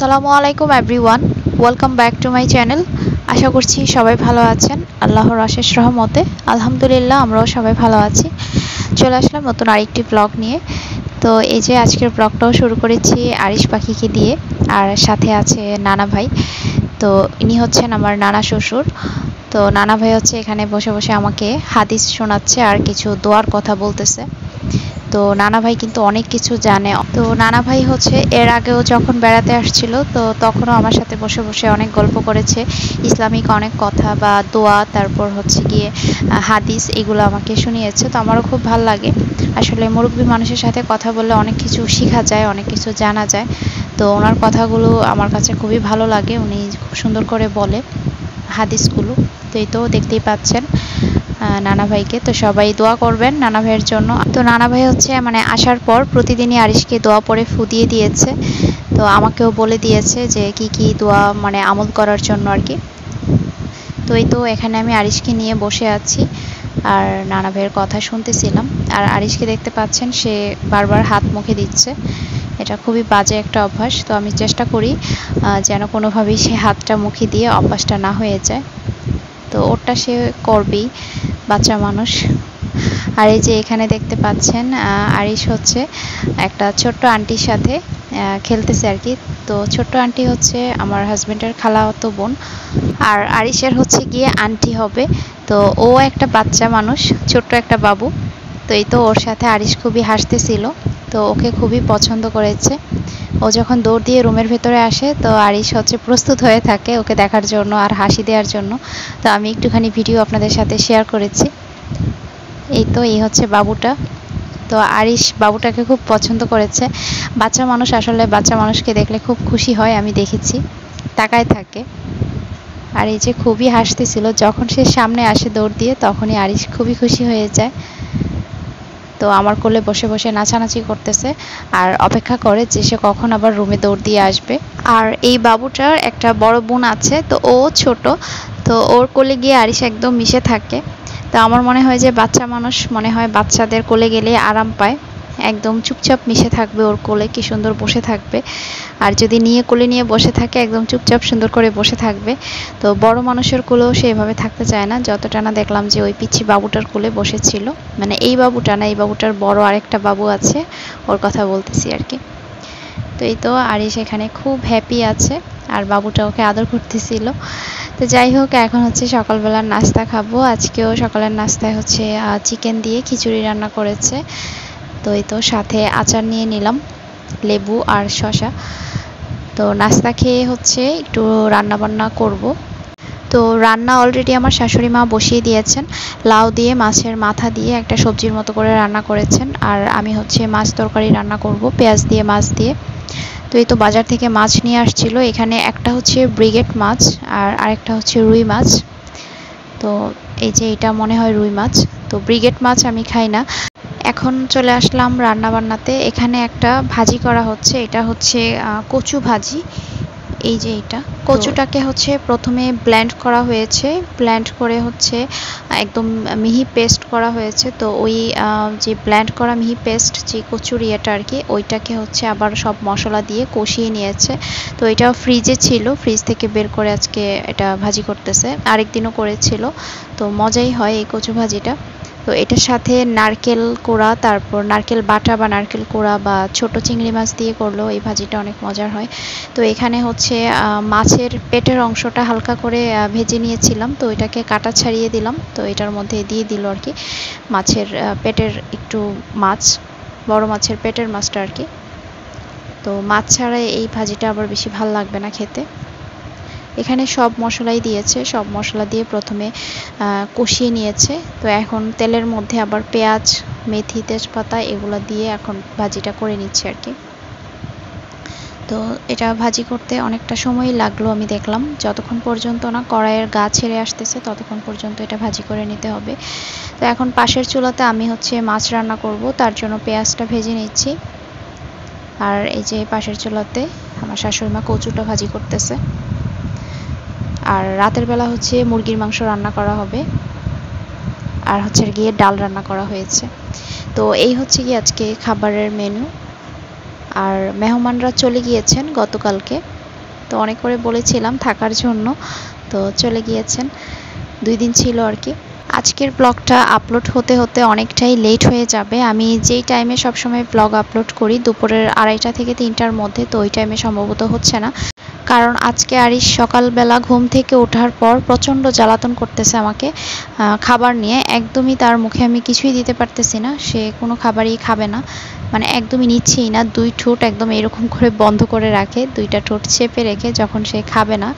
আসসালামু আলাইকুম everyone welcome back to my channel আশা করছি সবাই ভালো আছেন। আল্লাহর অশেষ রহমতে, আলহামদুলিল্লাহ আমরাও সবাই ভালো আছি। চলে আসলাম নতুন আরেকটি ব্লগ নিয়ে। তো এই যে আজকের ব্লগটাও শুরু করেছি আরিশ পাখিকে দিয়ে, আর সাথে আছে নানা ভাই। তো ইনি হচ্ছেন আমার নানা শ্বশুর। তো নানা ভাই হচ্ছে এখানে বসে বসে আমাকে হাদিস শোনাচ্ছে আর কিছু দোয়ার কথা বলতেছে। তো নানা ভাই কিন্তু অনেক কিছু জানে। তো নানা ভাই হচ্ছে এর আগেও যখন বেড়াতে আসছিল, তো তখনও আমার সাথে বসে বসে অনেক গল্প করেছে। ইসলামিক অনেক কথা বা দোয়া, তারপর হচ্ছে গিয়ে হাদিস এগুলো আমাকে শুনিয়েছে। তো আমারও খুব ভালো লাগে। আসলে মুরব্বী মানুষের সাথে কথা বললে অনেক কিছু শেখা যায়, অনেক কিছু জানা যায়। তো ওনার কথাগুলো আমার কাছে খুবই ভালো লাগে। উনি খুব সুন্দর করে বলে হাদিসগুলো। তো এই তো দেখতেই পাচ্ছেন। নানা ভাইকে। তো সবাই দোয়া করবেন নানা ভাইয়ের জন্য। তো নানা ভাই হচ্ছে মানে আসার পর প্রতিদিনই আরিশকে দোয়া পরে ফু দিয়ে দিয়েছে। তো আমাকেও বলে দিয়েছে যে কি কি দোয়া মানে আমল করার জন্য আর কি। তো এই তো এখানে আমি আরিশকে নিয়ে বসে আছি। আর নানা ভাইয়ের কথা শুনতেছিলাম। আর আরিশকে দেখতে পাচ্ছেন, সে বারবার হাত মুখে দিচ্ছে। এটা খুবই বাজে একটা অভ্যাস। তো আমি চেষ্টা করি যেন কোনোভাবেই সে হাতটা মুখে দিয়ে অভ্যাসটা না হয়ে যায়। তো ওটা সে করবেই, বাচ্চা মানুষ। আর এই যে এখানে দেখতে পাচ্ছেন আরিশ হচ্ছে একটা ছোট্ট আন্টির সাথে খেলতেছে আর কি। তো ছোট্ট আন্টি হচ্ছে আমার হাজব্যান্ডের খালাতো বোন। আর আরিশের হচ্ছে গিয়ে আন্টি হবে। তো ও একটা বাচ্চা মানুষ, ছোট্ট একটা বাবু। তো এই তো ওর সাথে আরিশ খুবই হাসতেছিল, তো ওকে খুবই পছন্দ করেছে। ও যখন দৌড় দিয়ে রুমের ভেতরে আসে, তো আরিশ হচ্ছে প্রস্তুত হয়ে থাকে ওকে দেখার জন্য আর হাসি দেওয়ার জন্য। তো আমি একটুখানি ভিডিও আপনাদের সাথে শেয়ার করেছি। এই তো, এই হচ্ছে বাবুটা। তো আরিশ বাবুটাকে খুব পছন্দ করেছে। বাচ্চা মানুষ আসলে বাচ্চা মানুষকে দেখলে খুব খুশি হয়, আমি দেখেছি। তাকায় থাকে। আর এই যে খুবই হাসতেছিল, যখন সে সামনে আসে দৌড় দিয়ে, তখনই আরিশ খুবই খুশি হয়ে যায়। তো আমার কোলে বসে বসে নাচানাচি করতেছে আর অপেক্ষা করে যে সে কখন আবার রুমে দৌড় দিয়ে আসবে। আর এই বাবুটার একটা বড় বোন আছে, তো ও ছোট, তো ওর কোলে গিয়ে আরিশা একদম মিশে থাকে। তো আমার মনে হয় যে বাচ্চা মানুষ মনে হয় বাচ্চাদের কোলে গেলে আরাম পায়। একদম চুপচাপ মিশে থাকবে ওর কোলে, কি সুন্দর বসে থাকবে। আর যদি নিয়ে কোলে নিয়ে বসে থাকে, একদম চুপচাপ সুন্দর করে বসে থাকবে। তো বড় মানুষের কোলেও সে এভাবে থাকতে চায় না। যতটা না দেখলাম যে ওই পিচ্ছি বাবুটার কোলে বসেছিল। মানে এই বাবুটা না, এই বাবুটার বড় আরেকটা বাবু আছে, ওর কথা বলতেছি আর কি। তো এই তো আরিস সেখানে খুব হ্যাপি আছে, আর বাবুটা ওকে আদর করতেছিল। তো যাই হোক, এখন হচ্ছে সকালবেলার নাস্তা খাব। আজকেও সকালের নাস্তায় হচ্ছে চিকেন দিয়ে খিচুড়ি রান্না করেছে। তো এই তো সাথে আচার নিয়ে নিলাম, লেবু আর শশা তো নাস্তা খেয়ে হচ্ছে একটু রান্না বান্না করব। তো রান্না অলরেডি আমার শাশুড়ি মা বসিয়ে দিয়েছেন। লাউ দিয়ে মাছের মাথা দিয়ে একটা সবজির মতো করে রান্না করেছেন। আর আমি হচ্ছে মাছ তরকারি রান্না করব, পেঁয়াজ দিয়ে মাছ দিয়ে। তো এই তো বাজার থেকে মাছ নিয়ে আসছিল। এখানে একটা হচ্ছে ব্রিগেড মাছ আর আরেকটা হচ্ছে রুই মাছ। তো এই যে এটা মনে হয় রুই মাছ। তো ব্রিগেড মাছ আমি খাই না। এখন চলে আসলাম রান্না বান্নাতে এখানে একটা ভাজি করা হচ্ছে, এটা হচ্ছে কচু ভাজি। এই যে এটা। কচুটাকে হচ্ছে প্রথমে ব্ল্যান্ড করা হয়েছে। ব্ল্যান্ড করে হচ্ছে, একদম মিহি পেস্ট করা হয়েছে। তো ওই যে ব্ল্যান্ড করা মিহি পেস্ট যে কচুর ইয়েটা আর কি, ওইটাকে হচ্ছে আবার সব মশলা দিয়ে কষিয়ে নিয়েছে। তো এটা ফ্রিজে ছিল ফ্রিজ থেকে বের করে আজকে এটা ভাজি করতেছে। আরেকদিনও করেছিল। তো মজাই হয় এই কচু ভাজিটা। তো এটার সাথে নারকেল কোড়া, তারপর নারকেল বাটা বা নারকেল কোড়া বা ছোট চিংড়ি মাছ দিয়ে করলেও এই ভাজিটা অনেক মজার হয়। তো এখানে হচ্ছে মাছের পেটের অংশটা হালকা করে ভেজে নিয়েছিলাম। তো এটাকে কাটা ছাড়িয়ে দিলাম। তো এটার মধ্যে দিয়ে দিল আর কি, মাছের পেটের একটু মাছ, বড় মাছের পেটের মাছটা আর কি। তো মাছ ছাড়া এই ভাজিটা আবার বেশি ভালো লাগবে না খেতে। এখানে সব মশলাই দিয়েছে, সব মশলা দিয়ে প্রথমে কষিয়ে নিয়েছে। তো এখন তেলের মধ্যে আবার পেঁয়াজ, মেথি, তেজপাতা এগুলো দিয়ে এখন ভাজিটা করে নিচ্ছে আর কি। তো এটা ভাজি করতে অনেকটা সময় লাগল আমি দেখলাম। যতক্ষণ পর্যন্ত না কড়াইয়ের গা ছেড়ে আসতেছে, ততক্ষণ পর্যন্ত এটা ভাজি করে নিতে হবে। তো এখন পাশের চুলাতে আমি হচ্ছে মাছ রান্না করব, তার জন্য পেঁয়াজটা ভেজে নিচ্ছি। আর এই যে পাশের চুলাতে আমার শাশুড়ি মা কচুটা ভাজি করতেছে। আর রাতের বেলা হচ্ছে মুরগির মাংস রান্না করা হবে। আর হচ্ছে গিয়ে ডাল রান্না করা হয়েছে। তো এই হচ্ছে কি আজকে খাবারের মেনু আর মেহমানরা চলে গিয়েছেন গতকালকে। তো অনেক করে বলেছিলাম থাকার জন্য। তো চলে গিয়েছেন। দুই দিন ছিল আর কি। আজকের ব্লগটা আপলোড হতে হতে অনেকটাই লেট হয়ে যাবে। আমি যেই টাইমে সবসময় ব্লগ আপলোড করি, দুপুরের আড়াইটা থেকে তিনটার মধ্যে, তো ওই টাইমে সম্ভবত হচ্ছে না। কারণ আজকে আরিস সকালবেলা ঘুম থেকে ওঠার পর প্রচণ্ড জ্বালাতন করতেছে আমাকে খাবার নিয়ে। একদমই তার মুখে আমি কিছুই দিতে পারতেছি না। সে কোনো খাবারই খাবে না। মানে একদমই নিচ্ছেই না। দুই ঠোঁট একদম এরকম করে বন্ধ করে রাখে। দুইটা ঠোঁট চেপে রেখে যখন সে খাবে না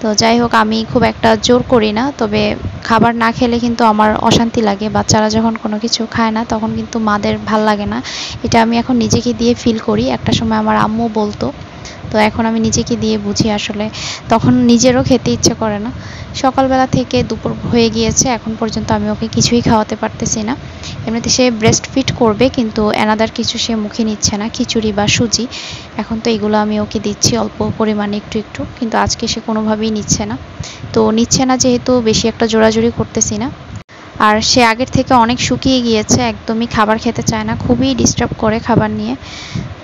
তো যাই হোক, আমি খুব একটা জোর করি না, তবে খাবার না খেলে কিন্তু আমার অশান্তি লাগে। বাচ্চারা যখন কোনো কিছু খায় না, তখন কিন্তু মাদের ভালো লাগে না। এটা আমি এখন নিজেকে দিয়ে ফিল করি। একটা সময় আমার আম্মু বলতো তো এখন আমি নিজেকে দিয়ে বুঝি আসলে। তখন নিজেরও খেতে ইচ্ছে করে না। সকালবেলা থেকে দুপুর হয়ে গিয়েছে, এখন পর্যন্ত আমি ওকে কিছুই খাওয়াতে পারতেছি না। এমনিতে সে ব্রেস্ট ফিট করবে, কিন্তু এনাদার কিছু সে মুখে নিচ্ছে না, খিচুড়ি বা সুজি। এখন তো এগুলো আমি ওকে দিচ্ছি অল্প পরিমাণে একটু একটু, কিন্তু আজকে সে কোনোভাবেই নিচ্ছে না। তো নিচ্ছে না যেহেতু, বেশি একটা জোড়াজুড়ি করতেছি না। আর সে আগের থেকে অনেক শুকিয়ে গিয়েছে, একদমই খাবার খেতে চায় না, খুবই ডিস্টার্ব করে খাবার নিয়ে।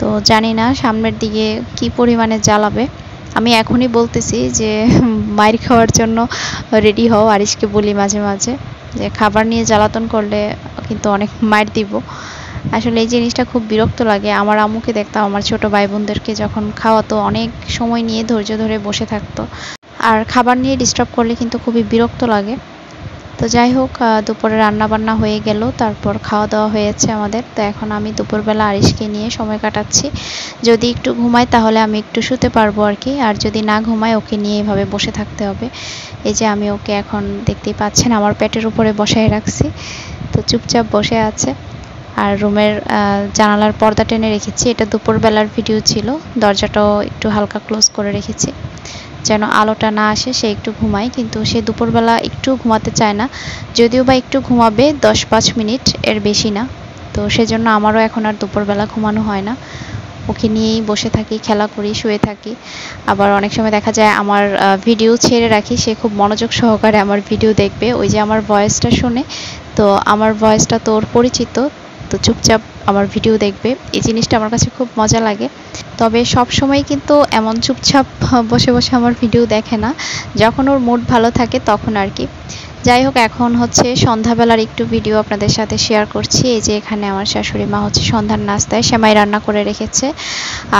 তো জানি না সামনের দিকে কি পরিমাণে জ্বালাবে। আমি এখনই বলতেছি যে, মায়ের খাওয়ার জন্য রেডি হও, আরিশকে বলি মাঝে মাঝে যে, খাবার নিয়ে জ্বালাতন করলে কিন্তু অনেক মায়ের দিব। আসলে এই জিনিসটা খুব বিরক্ত লাগে। আমার আম্মুকে দেখতাম, আমার ছোট ভাই বোনদেরকে যখন খাওয়াতো, অনেক সময় নিয়ে ধৈর্য ধরে বসে থাকতো। আর খাবার নিয়ে ডিস্টার্ব করলে কিন্তু খুবই বিরক্ত লাগে। তো যাই হোক দুপুরে রান্না বান্না হয়ে গেল, তারপর খাওয়া দাওয়া হয়েছে আমাদের। তো এখন আমি দুপুরবেলা আরিশকে নিয়ে সময় কাটাচ্ছি। যদি একটু ঘুমাই তাহলে আমি একটু শুতে পারব আর কি, আর যদি না ঘুমাই ওকে নিয়ে এভাবে বসে থাকতে হবে। এই যে আমি ওকে এখন দেখতেই পাচ্ছেন, আমার পেটের উপরে বসায় রাখছি। তো চুপচাপ বসে আছে। আর রুমের জানালার পর্দা টেনে রেখেছি। এটা দুপুরবেলার ভিডিও ছিল, দরজাটাও একটু হালকা ক্লোজ করে রেখেছি। যেন আলোটা না আসে, সে একটু ঘুমায়। কিন্তু সে দুপুরবেলা একটু ঘুমাতে চায় না। যদিও বা একটু ঘুমাবে দশ পাঁচ মিনিট এর বেশি না। তো সেজন্য আমারও এখন আর দুপুরবেলা ঘুমানো হয় না। ওকে নিয়েই বসে থাকি, খেলা করি, শুয়ে থাকি। আবার অনেক সময় দেখা যায় আমার ভিডিও ছেড়ে রাখি। সে খুব মনোযোগ সহকারে আমার ভিডিও দেখবে। ওই যে আমার ভয়েসটা শুনে, তো আমার ভয়েসটা তো ওর পরিচিত। তো চুপচাপ আমার ভিডিও দেখবে। এই জিনিসটা আমার কাছে খুব মজা লাগে। তবে সব সময় কিন্তু এমন চুপচাপ বসে বসে আমার ভিডিও দেখে না। যখন ওর মুড ভালো থাকে তখন আর কি। যাই হোক, এখন হচ্ছে সন্ধ্যাবেলার একটু ভিডিও আপনাদের সাথে শেয়ার করছি। এই যে এখানে আমার শাশুড়ি মা হচ্ছে সন্ধ্যার নাস্তায় সেমাই রান্না করে রেখেছে।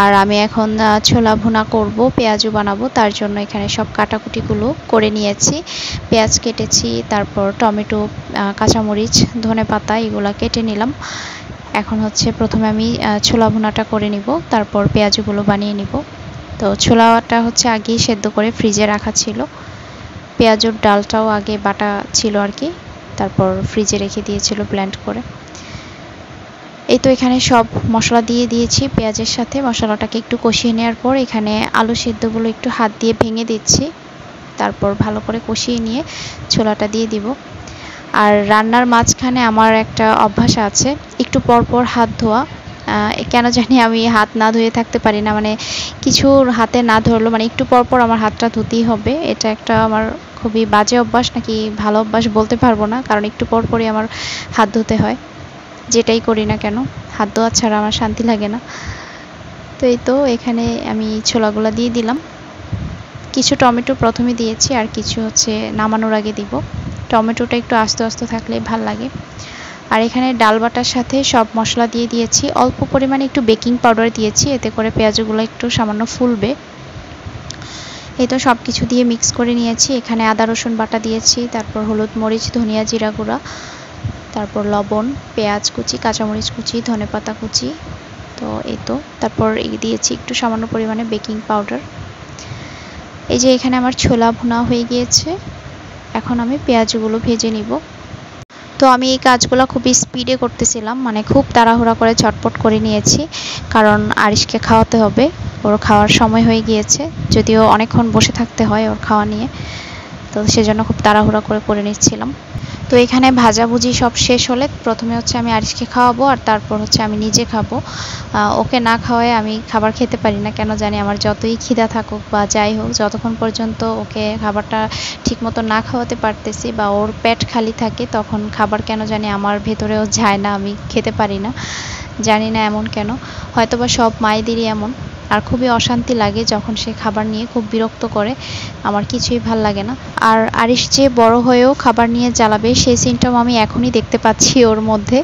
আর আমি এখন ছোলা ভুনা করব পেঁয়াজু বানাবো। তার জন্য এখানে সব কাটাকুটিগুলো করে নিয়েছি। পেঁয়াজ কেটেছি, তারপর টমেটো কাঁচামরিচ ধনে পাতা এগুলো কেটে নিলাম। এখন হচ্ছে প্রথমে আমি ছোলা ভুনাটা করে নিব, তারপর পেঁয়াজগুলো বানিয়ে নিব। তো ছোলাটা হচ্ছে আগেই সেদ্ধ করে ফ্রিজে রাখা ছিল। পেঁয়াজুর ডালটাও আগে বাটা ছিল আর কি, তারপর ফ্রিজে রেখে দিয়েছিল ব্ল্যান্ড করে। এই তো এখানে সব মশলা দিয়ে দিয়েছি পেঁয়াজের সাথে। মশলাটাকে একটু কষিয়ে নেওয়ার পর এখানে আলু সেদ্ধগুলো একটু হাত দিয়ে ভেঙে দিচ্ছি। তারপর ভালো করে কষিয়ে নিয়ে ছোলাটা দিয়ে দিব। আর রান্নার মাঝখানে আমার একটা অভ্যাস আছে, একটু পর পর হাত ধোয়া। কেন জানি আমি হাত না ধুয়ে থাকতে পারি না মানে কিছু হাতে না ধরলো মানে একটু পর পর আমার হাতটা ধুতেই হবে। এটা একটা আমার খুবই বাজে অভ্যাস, নাকি ভালো অভ্যাস বলতে পারব না, কারণ একটু পর পরই আমার হাত ধুতে হয়। যেটাই করি না কেন, হাত ধোয়া ছাড়া আমার শান্তি লাগে না। তো এই তো, এখানে আমি ছোলাগুলো দিয়ে দিলাম। কিছু টমেটো প্রথমে দিয়েছি, আর কিছু হচ্ছে নামানোর আগে দিব। টমেটোটা একটু আস্তে আস্তে থাকলে ভালো লাগে। আর এখানে ডাল বাটার সাথে সব মশলা দিয়ে দিয়েছি। অল্প পরিমাণে একটু বেকিং পাউডার দিয়েছি, এতে করে পেঁয়াজগুলো একটু সামান্য ফুলবে। এই তো সব কিছু দিয়ে মিক্স করে নিয়েছি। এখানে আদা, রসুন বাটা দিয়েছি, তারপর হলুদ মরিচ, ধনিয়া জিরা গুঁড়া, তারপর লবণ, পেঁয়াজ কুচি, কাঁচামরিচ কুচি ধনে পাতা কুচি, তো এই তো। তারপর দিয়েছি একটু সামান্য পরিমাণে বেকিং পাউডার। এই যে এখানে আমার ছোলা ভুনা হয়ে গিয়েছে। এখন আমি পেঁয়াজগুলো ভেজে নিব। তো আমি এই কাজগুলো খুবই স্পিডে করতেছিলাম মানে খুব তাড়াহুড়া করে ছটপট করে নিয়েছি, কারণ আরিশকে খাওয়াতে হবে। ওর খাওয়ার সময় হয়ে গিয়েছে, যদিও অনেকক্ষণ বসে থাকতে হয় ওর খাওয়া নিয়ে। তো সেজন্য খুব তাড়াহুড়া করে করে নিচ্ছিলাম। তো এখানে ভাজাভুজি সব শেষ হলে প্রথমে হচ্ছে আমি আরিশকে খাওয়াবো আর তারপর হচ্ছে আমি নিজে খাব। ওকে না খাওয়ায় আমি খাবার খেতে পারি না, কেন জানি আমার যতই খিদা থাকুক বা যাই হোক, যতক্ষণ পর্যন্ত ওকে খাবারটা ঠিকমতো না খাওয়াতে পারতেছি বা ওর পেট খালি থাকে, তখন খাবার কেন জানি আমার ভেতরেও যায় না, আমি খেতে পারি না। জানি না এমন কেন, হয়তোবা সব মায়েদেরই এমন। আর খুবই অশান্তি লাগে যখন সে খাবার নিয়ে খুব বিরক্ত করে। আমার কিছুই ভালো লাগে না। আর আরিশ যে বড় হয়েও খাবার নিয়ে জ্বালাবে সেই সিনটাও আমি এখনই দেখতে পাচ্ছি ওর মধ্যে।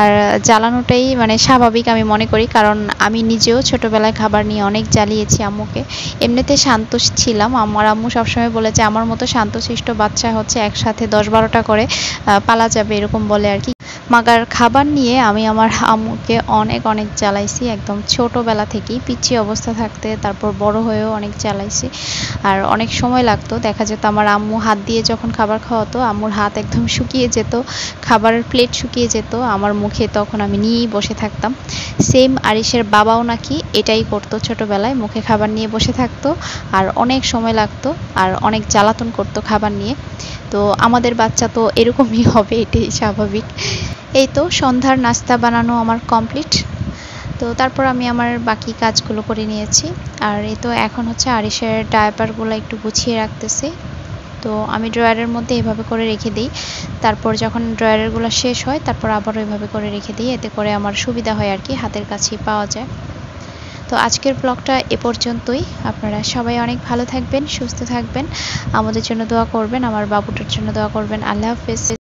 আর জ্বালানোটাই মানে স্বাভাবিক আমি মনে করি, কারণ আমি নিজেও ছোটোবেলায় খাবার নিয়ে অনেক জ্বালিয়েছি আম্মুকে। এমনিতে শান্ত ছিলাম। আমার আম্মু সবসময় বলেছে, আমার মতো শান্তশিষ্ট বাচ্চা হচ্ছে একসাথে দশ বারোটা করে পালা যাবে, এরকম বলে আর কি। মাগার খাবার নিয়ে আমি আমার আম্মুকে অনেক অনেক জ্বালাইছি, একদম ছোটোবেলা থেকেই। পিচি অবস্থা থাকতে তারপর বড় হয়েও অনেক জ্বালাইছি। আর অনেক সময় লাগতো, দেখা যেত আমার আম্মু হাত দিয়ে যখন খাবার খাওয়াতো, আম্মুর হাত একদম শুকিয়ে যেত, খাবারের প্লেট শুকিয়ে যেত, আমার মুখে তখন আমি নিয়েই বসে থাকতাম। সেম আরিসের বাবাও নাকি এটাই করতো ছোটোবেলায়, মুখে খাবার নিয়ে বসে থাকতো, আর অনেক সময় লাগতো, আর অনেক জ্বালাতন করতো খাবার নিয়ে। তো আমাদের বাচ্চা তো এরকমই হবে, এটাই স্বাভাবিক। এই তো সন্ধ্যার নাস্তা বানানো আমার কমপ্লিট তো তারপর আমি আমার বাকি কাজগুলো করে নিয়েছি। আর এই তো এখন হচ্ছে আরিসের ডায়াপারগুলো একটু গুছিয়ে রাখতেছি। তো আমি ড্রয়ারের মধ্যে এভাবে করে রেখে দিই। তারপর যখন ড্রয়ারেরগুলো শেষ হয়, তারপর আবার এভাবে করে রেখে দিই। এতে করে আমার সুবিধা হয় আর কি, হাতের কাছেই পাওয়া যায়। তো আজকের ব্লগটা এ পর্যন্তই। আপনারা সবাই অনেক ভালো থাকবেন, সুস্থ থাকবেন। আমাদের জন্য দোয়া করবেন, আমার বাবুটার জন্য দোয়া করবেন। আল্লাহ হাফেজ।